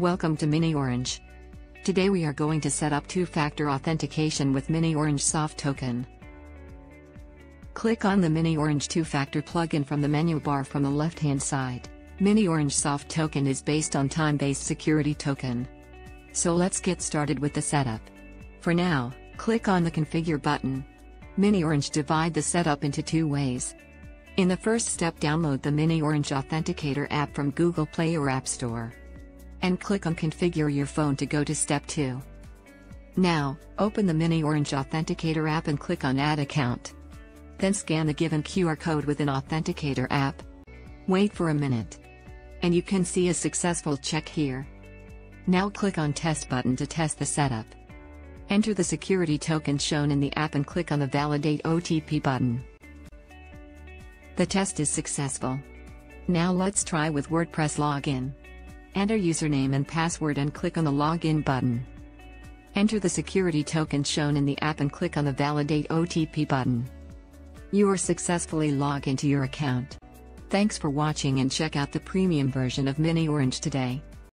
Welcome to miniOrange. Today we are going to set up two-factor authentication with miniOrange Soft Token. Click on the miniOrange two-factor plugin from the menu bar from the left-hand side. miniOrange Soft Token is based on time-based security token. So let's get started with the setup. For now, click on the Configure button. miniOrange divide the setup into two ways. In the first step download the miniOrange Authenticator app from Google Play or App Store and click on Configure your phone to go to step 2. Now, open the miniOrange Authenticator app and click on Add Account. Then scan the given QR code within Authenticator app. Wait for a minute. And you can see a successful check here. Now click on Test button to test the setup. Enter the security token shown in the app and click on the Validate OTP button. The test is successful. Now let's try with WordPress login. Enter username and password and click on the Login button. Enter the security token shown in the app and click on the Validate OTP button. You are successfully logged into your account. Thanks for watching and check out the premium version of miniOrange today.